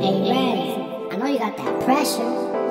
Hey, Rez, I know you got that pressure.